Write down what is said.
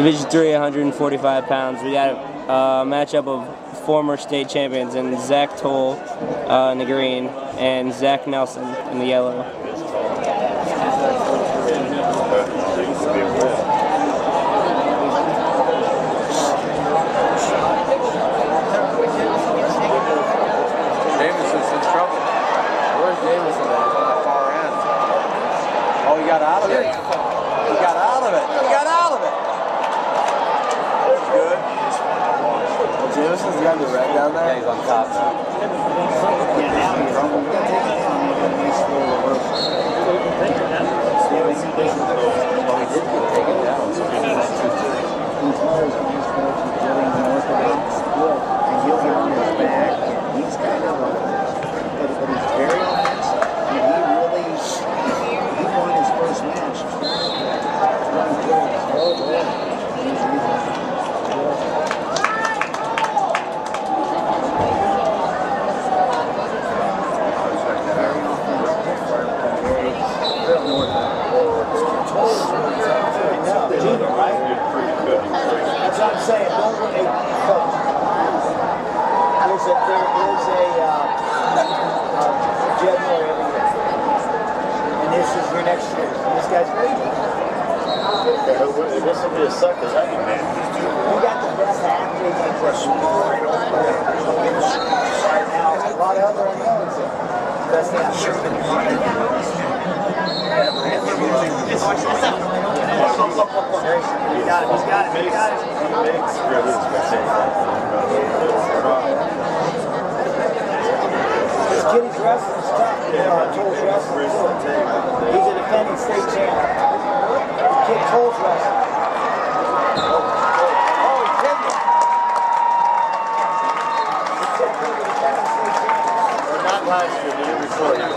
Division three, 145 pounds. We got a matchup of former state champions and Zach Toal uh, in the green and Zach Nelson in the yellow. Oh, got out of it. He got out of it. He got out of it. That's good. Jameson's the red down there? Yeah, he's on top. I'm saying. Don't hey, coach. There's a there is a uh, Moore every year, and this is your next year. This guy's great. This will be a sucker second man. We got the best athletes in. Right now, a lot of other unknowns. there. Best athletes. Got it. He's got it. He's got it. He's wrestling is tough. You know, I told you wrestling. He's a defending state champion. The kid him. Not last year, the year before.